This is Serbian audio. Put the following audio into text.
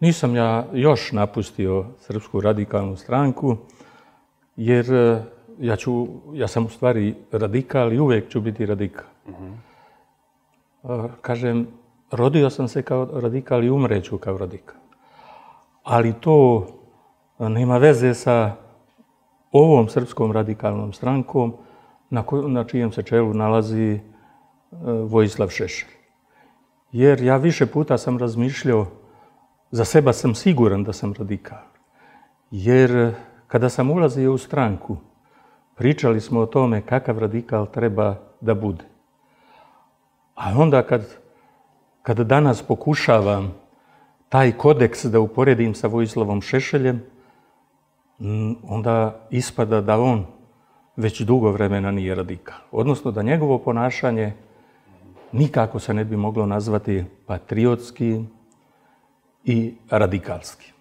Nisam ja još napustio Srpsku radikalnu stranku, jer e, ja, ću, ja sam u stvari radikal i uvijek ću biti radikal. E, kažem, rodio sam se kao radikal i umreću kao radikal. Ali to nema veze sa ovom srpskom radikalnom strankom na, na čijem se čelu nalazi e, Vojislav Šešelj. Jer ja više puta sam razmišljao, za seba sam siguran da sam radikal. Jer kada sam ulazio u stranku, pričali smo o tome kakav radikal treba da bude. A onda kad, kad danas pokušavam taj kodeks da uporedim sa Vojislavom Šešeljem, onda ispada da on već dugo vremena nije radikal. Odnosno da njegovo ponašanje nikako se ne bi moglo nazvati patriotski и радикалски.